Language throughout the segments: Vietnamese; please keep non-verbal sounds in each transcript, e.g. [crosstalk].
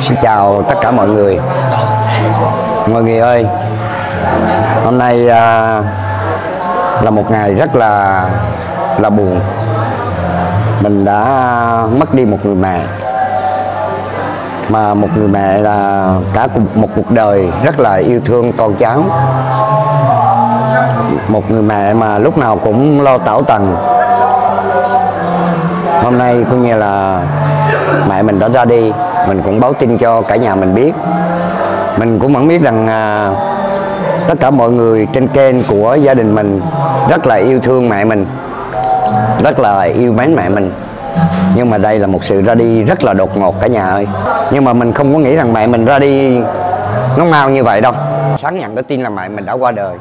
Xin chào tất cả mọi người. Mọi người ơi Hôm nay à, là một ngày rất là là buồn. Mình đã mất đi một người mẹ. Mà một người mẹ là cả một cuộc đời rất là yêu thương con cháu. Một người mẹ mà lúc nào cũng lo tảo tần. Hôm nay cũng như là mẹ mình đã ra đi. Mình cũng báo tin cho cả nhà mình biết. Mình cũng vẫn biết rằng à, tất cả mọi người trên kênh của gia đình mình rất là yêu thương mẹ mình rất là yêu mến mẹ mình. Nhưng mà đây là một sự ra đi rất là đột ngột cả nhà ơi. Nhưng mà mình không có nghĩ rằng mẹ mình ra đi nó mau như vậy đâu. Sáng nhận cái tin là mẹ mình đã qua đời.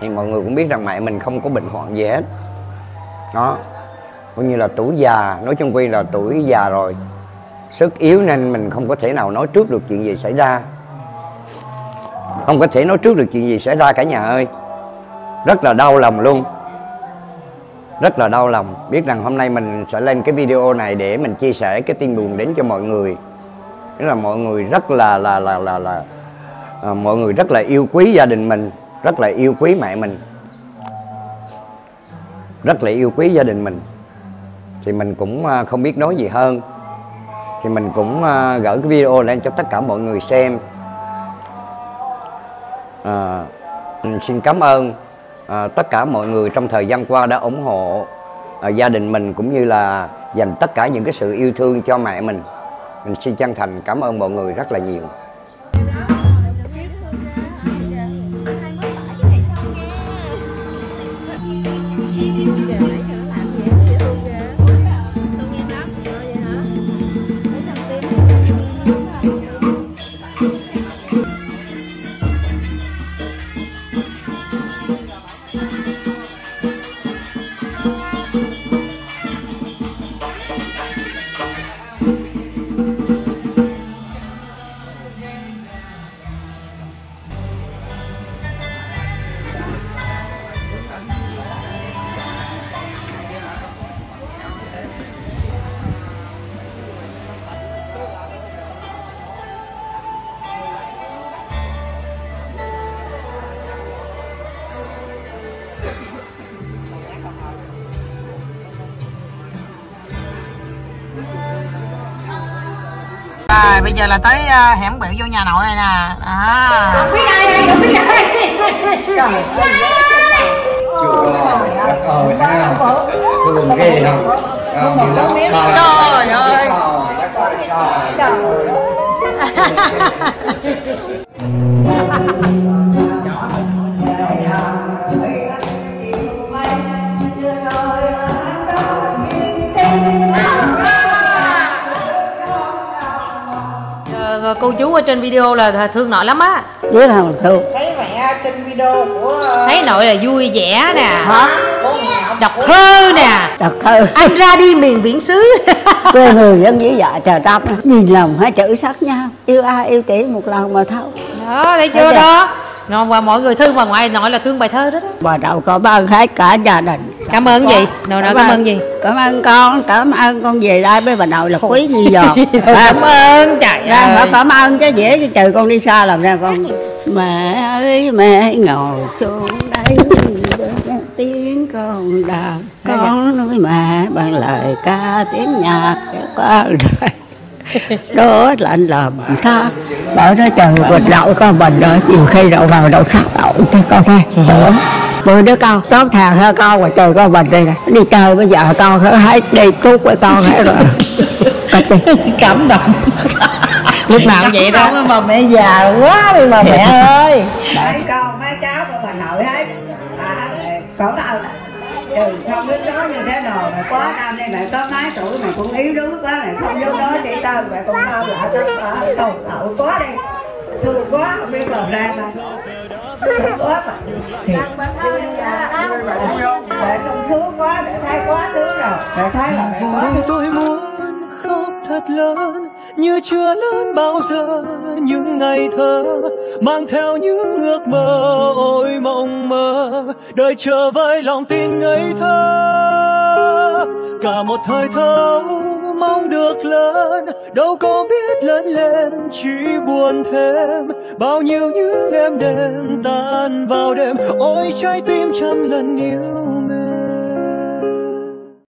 Thì mọi người cũng biết rằng mẹ mình không có bệnh hoạn gì hết. Đó coi như là tuổi già nói chung quy là tuổi già rồi. Sức yếu nên mình không có thể nào nói trước được chuyện gì xảy ra. Không có thể nói trước được chuyện gì xảy ra cả nhà ơi. Rất là đau lòng luôn. Rất là đau lòng. Biết rằng hôm nay mình sẽ lên cái video này để mình chia sẻ cái tin buồn đến cho mọi người. Nghĩa là mọi người rất là là là là là à, mọi người rất là yêu quý gia đình mình rất là yêu quý mẹ mình. Rất là yêu quý gia đình mình thì mình cũng à, không biết nói gì hơn. Thì mình cũng à, gửi cái video lên cho tất cả mọi người xem. À, mình xin cảm ơn à, tất cả mọi người trong thời gian qua đã ủng hộ à, gia đình mình cũng như là dành tất cả những cái sự yêu thương cho mẹ mình. Mình xin chân thành cảm ơn mọi người rất là nhiều. Rồi bây giờ là tới à, hẻm biểu vô nhà nội này nè. À. Trời ơi [laughs] Ờ, cô chú ở trên video là thương nội lắm á. Biết không thương thấy mẹ trên video của ờ, thấy nội là vui vẻ nè. Hả? Đọc thơ nè. Thật thơ. Anh ra đi miền biển xứ. [laughs] Quê người dân dĩ dạ trời tâm nhìn lòng hai chữ sắc nhau yêu ai yêu chỉ một lần mà thôi đó thấy chưa? đó Rồi, và mọi người thương bà ngoại nội là thương bài thơ đó, đó. bà đầu có ơn hết cả gia đình. Cảm ơn gì? nội nội cảm ơn. gì? Cảm ơn con cảm ơn con về đây với bà nội là quý như giọt [laughs] cảm ơn trời ra mà cảm ơn chứ dễ chứ trừ con đi xa làm ra con mẹ ơi mẹ ngồi xuống đây tiếng con đào con nói mẹ bằng lời ca tiếng nhạc để con đời đó là anh làm khác bảo nó trời quật đậu con mình đó nhiều khi đậu vào đậu khác đậu cho con thấy hiểu bữa đứa con tốt thà hơn con mà trời con mình đây nè. Đi chơi bây giờ con hết đi cút với con hết rồi. [laughs] Cảm động. Lúc nào cũng vậy đó. mà mẹ già quá đi mà mẹ ơi. Mấy con mấy cháu của bà nội hết. À, có đâu trừ không biết nói như thế nào. Mày quá năm nay mày có mấy tuổi mày cũng yếu đuối quá mày không vô nói chị tao mày cũng đau lại tao. Tù lậu quá đi. Thương quá không biết làm ra mà. Thương quá mà. Mẹ không thương quá để thấy quá thứ rồi. Để thấy là mẹ quá tôi muốn khóc thật lớn như chưa lớn bao giờ những ngày thơ mang theo những ước mơ ôi mộng mơ đợi chờ với lòng tin ngây thơ, cả một thời thơ mong được lớn. Đâu có biết lớn lên chỉ buồn thêm. Bao nhiêu những em đêm tan vào đêm, ôi trái tim trăm lần yêu